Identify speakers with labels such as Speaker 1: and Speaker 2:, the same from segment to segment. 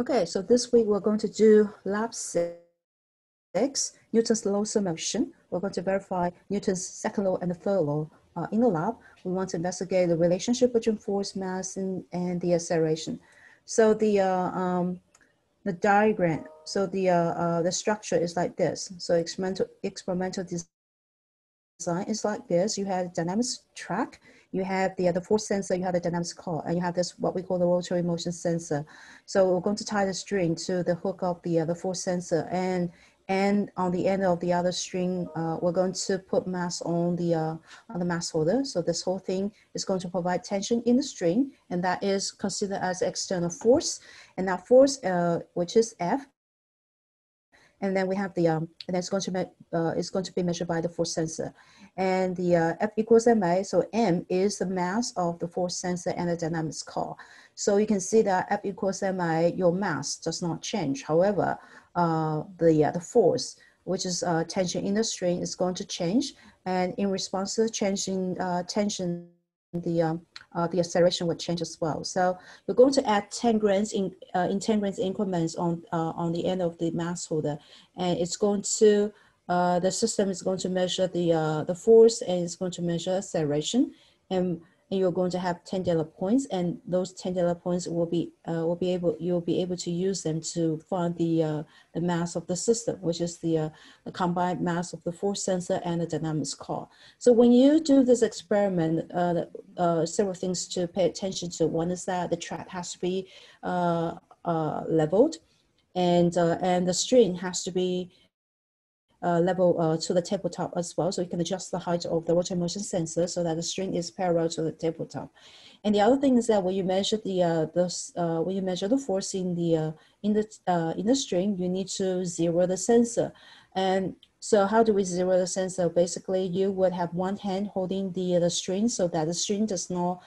Speaker 1: Okay, so this week we're going to do lab six, Newton's laws of motion. We're going to verify Newton's second law and the third law. Uh, in the lab, we want to investigate the relationship between force, mass, and, and the acceleration. So the uh, um, the diagram, so the uh, uh, the structure is like this. So experimental experimental design is like this. You have dynamics track, you have the, the force sensor, you have the dynamics cart, and you have this, what we call the rotary motion sensor. So we're going to tie the string to the hook of the, other the force sensor and and on the end of the other string, uh, we're going to put mass on the, uh, on the mass holder. So this whole thing is going to provide tension in the string, and that is considered as external force. And that force, uh, which is F, and then we have the, um, and it's going to, uh, it's going to be measured by the force sensor. And the uh, F equals ma, so m is the mass of the force sensor and the dynamics cart. So you can see that F equals ma, your mass does not change. However, uh, the, uh, the force, which is uh, tension in the string is going to change. And in response to the change in uh, tension, the um, uh, the acceleration would change as well. So we're going to add 10 grams in uh, in 10 grams increments on uh, on the end of the mass holder, and it's going to uh, the system is going to measure the uh, the force and it's going to measure acceleration, and and you're going to have 10 data points and those 10 data points will be uh, will be able you'll be able to use them to find the uh, the mass of the system which is the, uh, the combined mass of the force sensor and the dynamics cart. So when you do this experiment uh, uh, several things to pay attention to. One is that the track has to be uh, leveled and and the string has to be level uh, to the tabletop as well. So you can adjust the height of the rotary motion sensor so that the string is parallel to the tabletop. And the other thing is that when you measure the, uh, the uh, when you measure the force in the, uh, in, the, uh, in the string, you need to zero the sensor. And so how do we zero the sensor? Basically, you would have one hand holding the, the string so that the string does not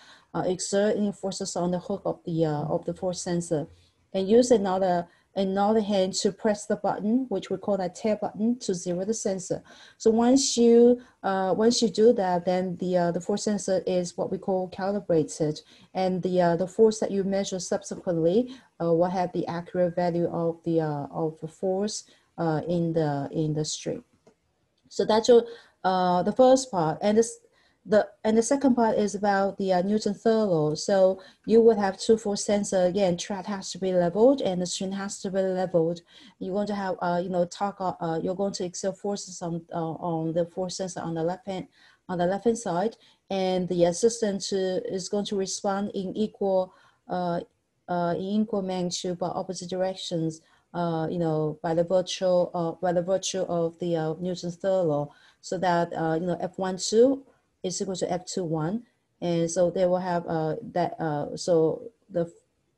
Speaker 1: exert any forces on the hook of the, of the force sensor. And use another another hand to press the button, which we call that tare button to zero the sensor. So once you uh, once you do that, then the uh, the force sensor is what we call calibrated, and the uh, the force that you measure subsequently uh, will have the accurate value of the uh, of the force uh, in the in the string. So that's your the first part, and this the and the second part is about the uh, Newton third law. So you would have two force sensor again. Track has to be leveled and the string has to be leveled. You're going to have uh, you know talk uh, uh you're going to exert forces on uh, on the force sensor on the left hand on the left hand side, and the assistant to, is going to respond in equal uh, uh in equal magnitude but opposite directions. Uh, you know, by the virtue of by the virtue of the uh, Newton's third law, so that uh, you know F one two is equal to F21. And so they will have uh, that, uh, so the,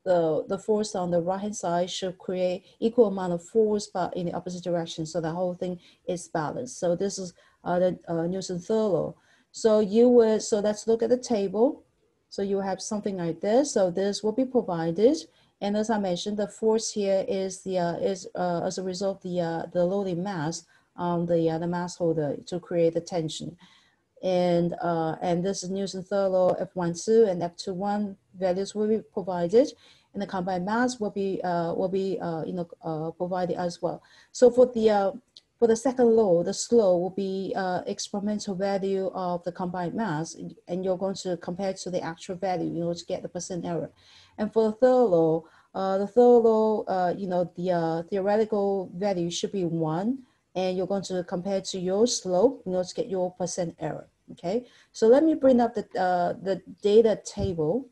Speaker 1: the, the force on the right hand side should create equal amount of force, but in the opposite direction. So the whole thing is balanced. So this is uh, the uh, Newton third law. So you would, so let's look at the table. So you have something like this. So this will be provided. And as I mentioned, the force here is the uh, is uh, as a result the uh, the loading mass on the uh, the mass holder to create the tension and uh, and this is Newton third law F12 and F21 values will be provided and the combined mass will be uh, will be uh, you know uh, provided as well. So for the uh, for the second law, the slope will be uh, experimental value of the combined mass, and you're going to compare to the actual value in order to get the percent error. And for the third law, the third law, you know, the theoretical value should be one, and you're going to compare to your slope in order to get your percent error. Okay, so let me bring up the, uh, the data table.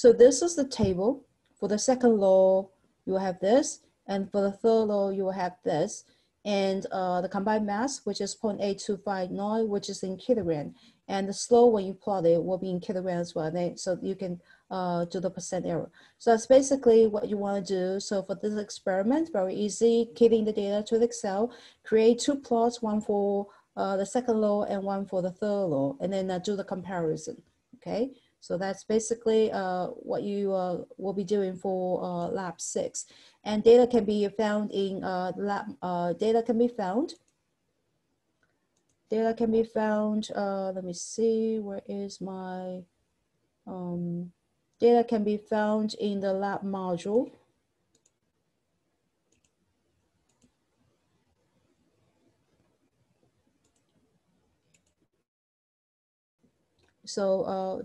Speaker 1: So this is the table. For the second law, you will have this. And for the third law, you will have this. And uh, the combined mass, which is 0.8259, which is in kilogram. And the slope, when you plot it, will be in kilograms as well. They, so you can uh, do the percent error. So that's basically what you want to do. So for this experiment, very easy, keying the data to the Excel, create two plots, one for uh, the second law and one for the third law, and then uh, do the comparison, okay? So that's basically uh, what you uh, will be doing for uh, lab six. And data can be found in lab, data can be found data can be found, uh, let me see, where is my, um, data can be found in the lab module. So uh,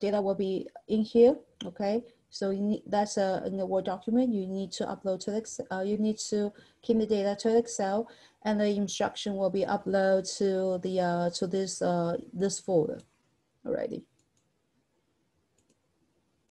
Speaker 1: data will be in here, okay? So need, that's a, in the Word document, you need to upload to Excel, uh, you need to keep the data to Excel and the instruction will be uploaded to the, uh, to this, uh, this folder already.